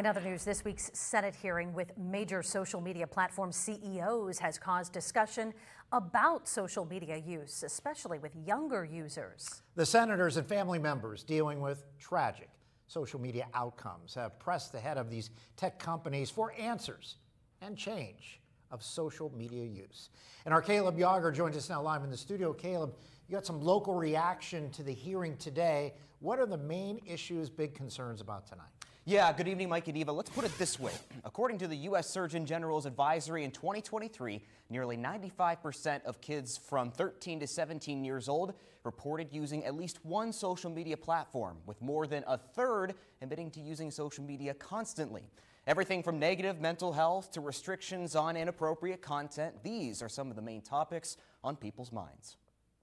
In other news, this week's Senate hearing with major social media platform CEOs has caused discussion about social media use, especially with younger users. The senators and family members dealing with tragic social media outcomes have pressed the head of these tech companies for answers and change of social media use. And our Caleb Yager joins us now live in the studio. Caleb, you got some local reaction to the hearing today. What are the main issues, big concerns about tonight? Yeah, good evening, Mike and Eva. Let's put it this way. According to the U.S. Surgeon General's advisory in 2023, nearly 95% of kids from 13 to 17 years old reported using at least one social media platform, with more than a third admitting to using social media constantly. Everything from negative mental health to restrictions on inappropriate content, these are some of the main topics on people's minds.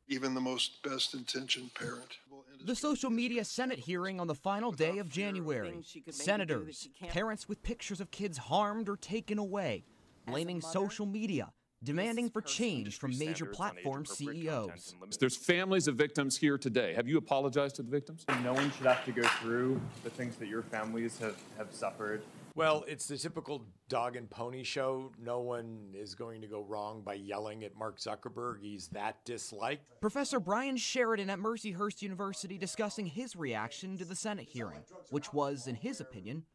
Even the most best intentioned parent. The social media Senate hearing on the final day of January. Senators, parents with pictures of kids harmed or taken away, blaming social media, demanding for change from major platform CEOs. There's families of victims here today. Have you apologized to the victims? No one should have to go through the things that your families have, have suffered. Well, it's the typical dog and pony show. No one is going to go wrong by yelling at Mark Zuckerberg. He's that disliked. Professor Brian Sheridan at Mercyhurst University discussing his reaction to the Senate hearing, which was, in his opinion,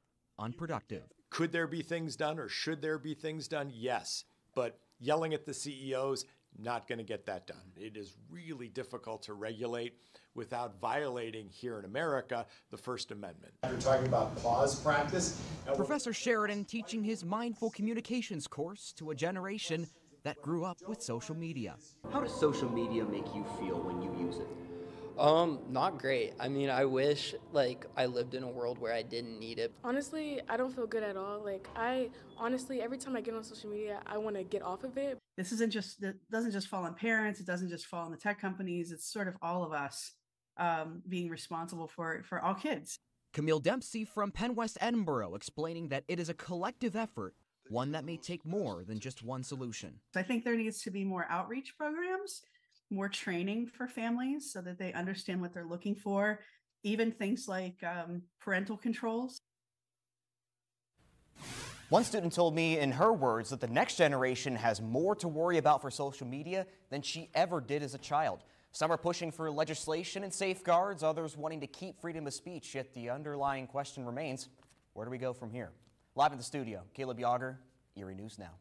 unproductive. Could there be things done or should there be things done? Yes. But yelling at the CEOs, not going to get that done. It is really difficult to regulate without violating here in America the First Amendment. You're talking about pause practice. Professor Sheridan teaching his mindful communications course to a generation that grew up with social media. How does social media make you feel when you use it? Um, not great. I mean, I wish like I lived in a world where I didn't need it. Honestly, I don't feel good at all. Like I honestly, every time I get on social media, I want to get off of it. This isn't just it doesn't just fall on parents. It doesn't just fall on the tech companies. It's sort of all of us um, being responsible for for all kids. Camille Dempsey from Penn West Edinboro explaining that it is a collective effort, one that may take more than just one solution. I think there needs to be more outreach programs more training for families so that they understand what they're looking for, even things like um, parental controls. One student told me, in her words, that the next generation has more to worry about for social media than she ever did as a child. Some are pushing for legislation and safeguards, others wanting to keep freedom of speech, yet the underlying question remains where do we go from here? Live in the studio, Caleb Yager, Erie News Now.